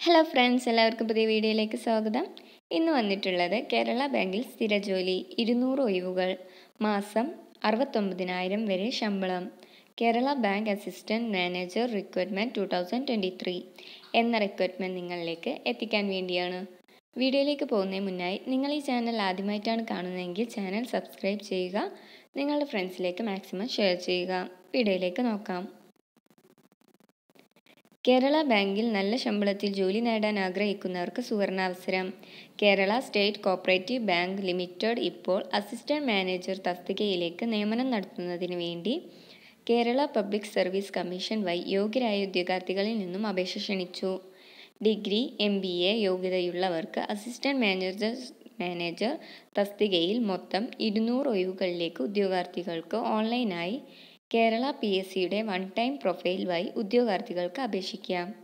Hello friends എല്ലാവർക്കും പുതിയ വീഡിയോയിലേക്ക് സ്വാഗതം. ഇന്ന് വന്നിട്ടുള്ളത് കേരള ബാങ്കിൽ സ്ഥിരജോലി ഇരുന്നൂറ് ഒഴിവുകൾ മാസം അറുപത്തൊമ്പതിനായിരം വരെ ശമ്പളം. Kerala bank assistant manager recruitment two thousand twenty three എന്ന റിക്വയർമെന്റ് നിങ്ങളിലേക്ക് എത്തിക്കാൻ വേണ്ടിയാണ്. വീഡിയോയിലേക്ക് പോകുന്നതിന് മുന്നായി നിങ്ങൾ ഈ ചാനൽ ആദ്യമായിട്ടാണ് കാണുന്നതെങ്കിൽ ചാനൽ സബ്സ്ക്രൈബ് ചെയ്യുക നിങ്ങളുടെ ഫ്രണ്ട്സിലേക്ക് മാക്സിമം ഷെയർ ചെയ്യുക. വീഡിയോയിലേക്ക് നോക്കാം. കേരള ബാങ്കിൽ നല്ല ശമ്പളത്തിൽ ജോലി നേടാൻ ആഗ്രഹിക്കുന്നവർക്ക് സുവർണാവസരം. Kerala state cooperative bank limited ഇപ്പോൾ അസിസ്റ്റന്റ് മാനേജർ തസ്തികയിലേക്ക് നിയമനം നടത്തുന്നതിന് വേണ്ടി കേരള പബ്ലിക് സർവീസ് കമ്മീഷൻ വൈ യോഗ്യരായ ഉദ്യോഗാർത്ഥികളിൽ നിന്നും അപേക്ഷ ക്ഷണിച്ചു. ഡിഗ്രി എം ബി എ യോഗ്യതയുള്ളവർക്ക് അസിസ്റ്റന്റ് മാനേജർ മാനേജർ തസ്തികയിൽ മൊത്തം ഇരുന്നൂറ് ഒഴിവുകളിലേക്ക് ഉദ്യോഗാർത്ഥികൾക്ക് ഓൺലൈനായി കേരള പി എസ് സിയുടെ വൺ ടൈം പ്രൊഫൈൽ വഴി ഉദ്യോഗാർത്ഥികൾക്ക് അപേക്ഷിക്കാം.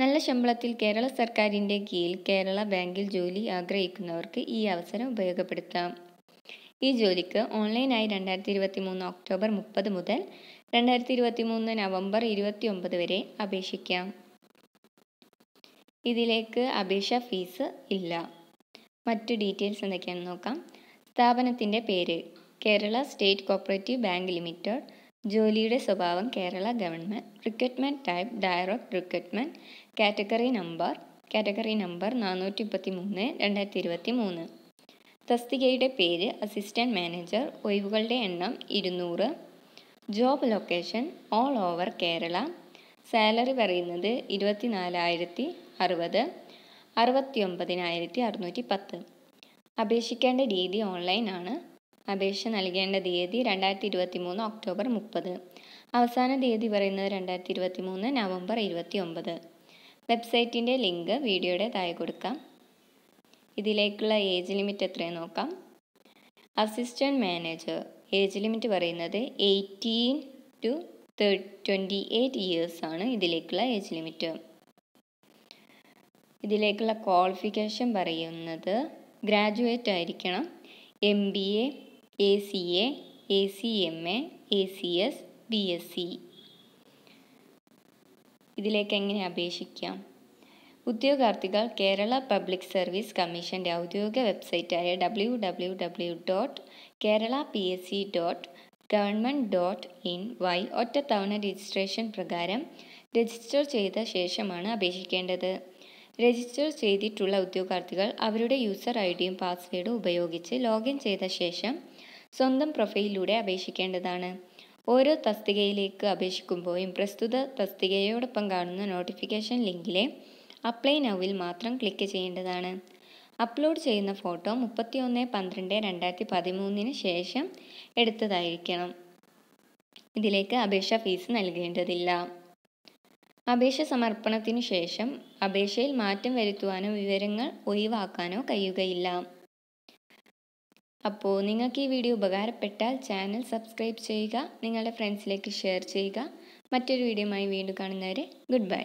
നല്ല ശമ്പളത്തിൽ കേരള സർക്കാരിന്റെ കീഴിൽ കേരള ബാങ്കിൽ ജോലി ആഗ്രഹിക്കുന്നവർക്ക് ഈ അവസരം ഉപയോഗപ്പെടുത്താം. ഈ ജോലിക്ക് ഓൺലൈനായി രണ്ടായിരത്തി ഇരുപത്തി മൂന്ന് ഒക്ടോബർ മുപ്പത് മുതൽ രണ്ടായിരത്തി ഇരുപത്തി മൂന്ന് നവംബർ ഇരുപത്തി ഒമ്പത് വരെ അപേക്ഷിക്കാം. ഇതിലേക്ക് അപേക്ഷ ഫീസ് ഇല്ല. മറ്റു ഡീറ്റെയിൽസ് എന്തൊക്കെയാണെന്ന് നോക്കാം. സ്ഥാപനത്തിന്റെ പേര്. Kerala state cooperative bank limited ജോലിയുടെ സ്വഭാവം Kerala government. Recruitment type direct recruitment category number category number നാനൂറ്റി മുപ്പത്തി മൂന്ന് രണ്ടായിരത്തി ഇരുപത്തി മൂന്ന് തസ്തികയുടെ പേര് അസിസ്റ്റന്റ് മാനേജർ ഒഴിവുകളുടെ എണ്ണം ഇരുന്നൂറ്. Job location all over Kerala. Salary പറയുന്നത് ഇരുപത്തി നാലായിരത്തി അറുപത് അറുപത്തി ഒമ്പതിനായിരത്തി അറുന്നൂറ്റി പത്ത് അപേക്ഷിക്കേണ്ട രീതി ഓൺലൈനാണ്. അപേക്ഷ നൽകേണ്ട തീയതി രണ്ടായിരത്തി ഇരുപത്തി മൂന്ന് ഒക്ടോബർ മുപ്പത്. അവസാന തീയതി പറയുന്നത് രണ്ടായിരത്തി ഇരുപത്തി മൂന്ന് നവംബർ ഇരുപത്തി ഒമ്പത് വെബ്സൈറ്റിന്റെ ലിങ്ക് വീഡിയോയുടെ താഴെ കൊടുക്കാം. ഇതിലേക്കുള്ള ഏജ് ലിമിറ്റ് എത്രയെന്ന് നോക്കാം. Assistant manager. ഏജ് ലിമിറ്റ് പറയുന്നത് eighteen to twenty eight years ആണ് ഇതിലേക്കുള്ള ഏജ് ലിമിറ്റ്. ഇതിലേക്കുള്ള ക്വാളിഫിക്കേഷൻ പറയുന്നത് ഗ്രാജുവേറ്റ് ആയിരിക്കണം M B A A C A A C M A A C S B S C ഇതിലേക്ക് എങ്ങനെ അപേക്ഷിക്കാം? ഉദ്യോഗാർത്ഥികൾ കേരള പബ്ലിക് സർവീസ് കമ്മീഷന്റെ ഔദ്യോഗിക വെബ്സൈറ്റായ W W W dot Kerala P S C dot government dot in Y ഒറ്റത്തവണ registration പ്രകാരം register ചെയ്ത ശേഷമാണ് അപേക്ഷിക്കേണ്ടത്. രജിസ്റ്റർ ചെയ്തിട്ടുള്ള ഉദ്യോഗാർത്ഥികൾ അവരുടെ യൂസർ ഐ ഡിയും പാസ്വേഡും ഉപയോഗിച്ച് ലോഗിൻ ചെയ്ത ശേഷം സ്വന്തം പ്രൊഫൈലിലൂടെ അപേക്ഷിക്കേണ്ടതാണ്. ഓരോ തസ്തികയിലേക്ക് അപേക്ഷിക്കുമ്പോഴും പ്രസ്തുത തസ്തികയോടൊപ്പം കാണുന്ന നോട്ടിഫിക്കേഷൻ ലിങ്കിലെ അപ്ലൈ നൗവിൽ മാത്രം ക്ലിക്ക് ചെയ്യേണ്ടതാണ്. അപ്ലോഡ് ചെയ്യുന്ന ഫോട്ടോ മുപ്പത്തി ഒന്ന് പന്ത്രണ്ട് രണ്ടായിരത്തി പതിമൂന്നിന് ശേഷം എടുത്തതായിരിക്കണം. ഇതിലേക്ക് അപേക്ഷ ഫീസ് നൽകേണ്ടതില്ല. അപേക്ഷ സമർപ്പണത്തിനു ശേഷം അപേക്ഷയിൽ മാറ്റം വരുത്തുവാനോ വിവരങ്ങൾ ഒഴിവാക്കാനോ കഴിയുകയില്ല. അപ്പോൾ നിങ്ങൾക്ക് ഈ വീഡിയോ ഉപകാരപ്പെട്ടാൽ ചാനൽ സബ്സ്ക്രൈബ് ചെയ്യുക നിങ്ങളുടെ ഫ്രണ്ട്സിലേക്ക് ഷെയർ ചെയ്യുക. മറ്റൊരു വീഡിയോയുമായി വീണ്ടും കാണുന്നവരെ ഗുഡ് ബൈ.